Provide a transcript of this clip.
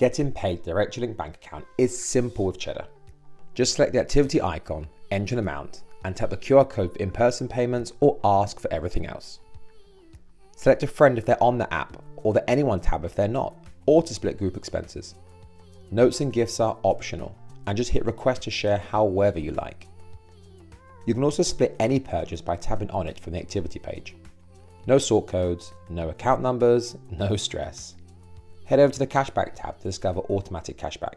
Getting paid direct to link bank account is simple with Cheddar. Just select the activity icon, enter an amount, and tap the QR code for in-person payments or ask for everything else. Select a friend if they're on the app or the Anyone tab if they're not, or to split group expenses. Notes and gifts are optional, and just hit request to share however you like. You can also split any purchase by tapping on it from the activity page. No sort codes, no account numbers, no stress. Head over to the cashback tab to discover automatic cashback.